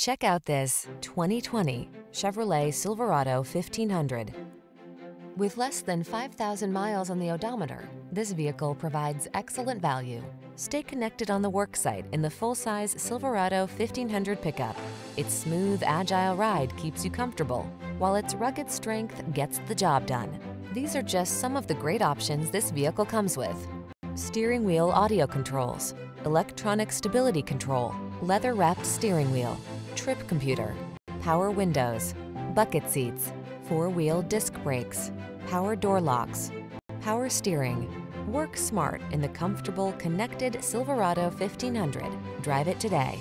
Check out this 2020 Chevrolet Silverado 1500. With less than 5,000 miles on the odometer, this vehicle provides excellent value. Stay connected on the worksite in the full-size Silverado 1500 pickup. Its smooth, agile ride keeps you comfortable, while its rugged strength gets the job done. These are just some of the great options this vehicle comes with. Steering wheel audio controls, electronic stability control, leather-wrapped steering wheel, trip computer, power windows, bucket seats, four-wheel disc brakes, power door locks, power steering. Work smart in the comfortable, connected Silverado 1500. Drive it today.